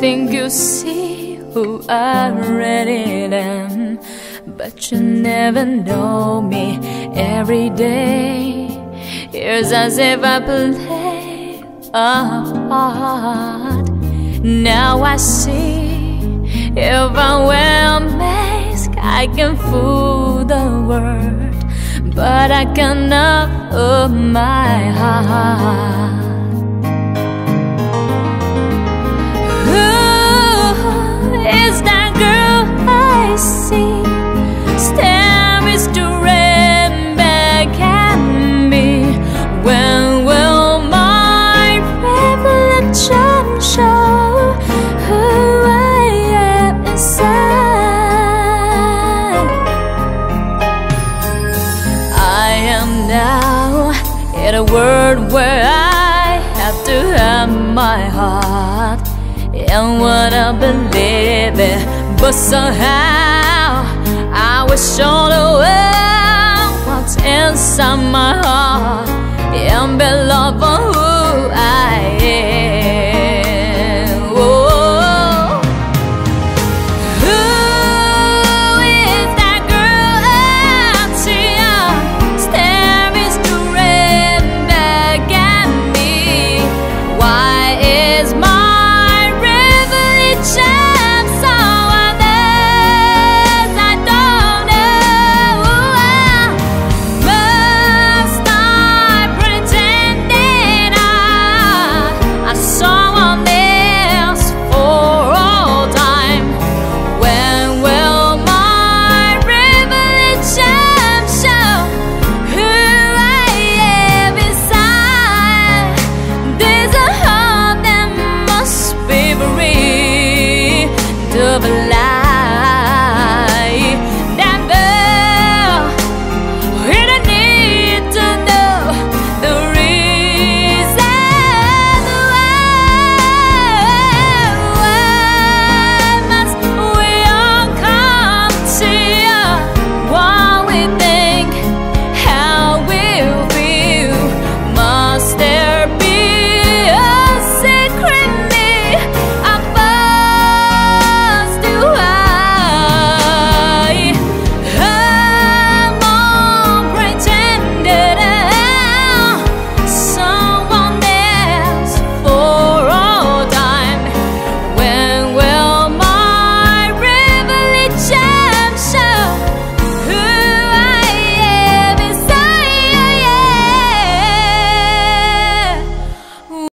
think you see who I really am But you never know me every day. Here's as if I play a part. Now I see if I wear a mask I can fool the world But I cannot open my heart in a world where I have to have my heart and wanna believe it, but somehow I was shown world what's inside my heart? And be